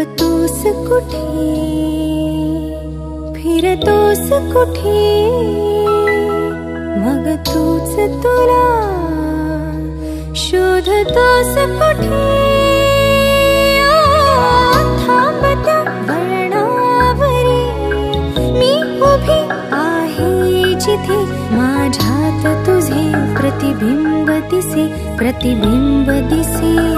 कुटेरस कुठे फिरतोस कुठे मग तूच तुला शोधतोस कुठे माझ्यात तुझे प्रतिबिंब दिसे प्रतिबिंब दिसे।